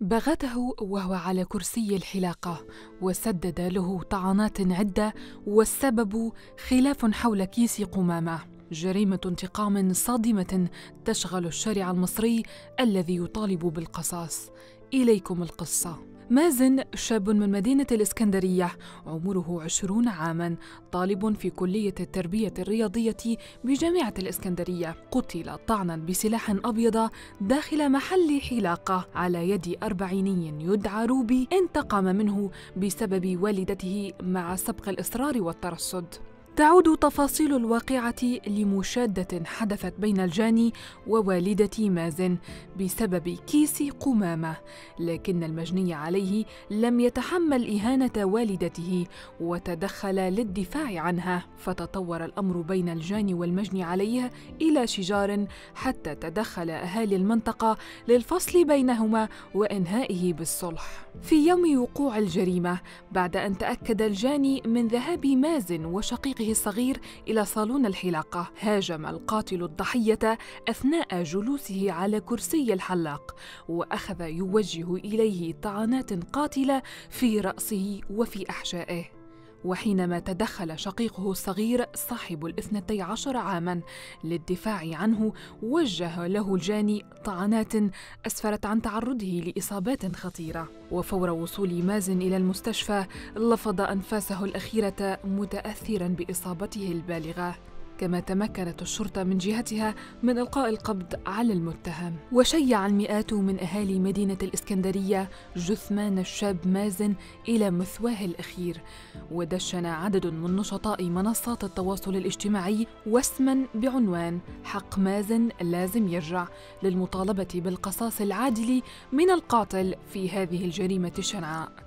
بغته وهو على كرسي الحلاقة وسدد له طعنات عدة والسبب خلاف حول كيس قمامة. جريمة انتقام صادمة تشغل الشارع المصري الذي يطالب بالقصاص. إليكم القصة. مازن شاب من مدينة الإسكندرية عمره عشرون عاما طالب في كلية التربية الرياضية بجامعة الإسكندرية. قتل طعنا بسلاح أبيض داخل محل حلاقة على يد أربعيني يدعى روبي انتقم منه بسبب والدته مع سبق الإصرار والترصد. تعود تفاصيل الواقعة لمشادة حدثت بين الجاني ووالدة مازن بسبب كيس قمامة، لكن المجني عليه لم يتحمل إهانة والدته وتدخل للدفاع عنها، فتطور الأمر بين الجاني والمجني عليه إلى شجار حتى تدخل أهالي المنطقة للفصل بينهما وإنهائه بالصلح. في يوم وقوع الجريمة، بعد أن تأكد الجاني من ذهاب مازن وشقيقه الصغير إلى صالون الحلاقة هاجم القاتل الضحية أثناء جلوسه على كرسي الحلاق وأخذ يوجه إليه طعنات قاتلة في رأسه وفي أحشائه. وحينما تدخل شقيقه الصغير صاحب الاثنتي عشر عاما للدفاع عنه وجه له الجاني طعنات أسفرت عن تعرضه لإصابات خطيرة. وفور وصول مازن إلى المستشفى لفظ أنفاسه الأخيرة متأثرا بإصابته البالغة. كما تمكنت الشرطة من جهتها من إلقاء القبض على المتهم. وشيع المئات من أهالي مدينة الإسكندرية جثمان الشاب مازن إلى مثواه الأخير. ودشن عدد من نشطاء منصات التواصل الاجتماعي واسما بعنوان حق مازن لازم يرجع للمطالبة بالقصاص العادل من القاتل في هذه الجريمة الشنعاء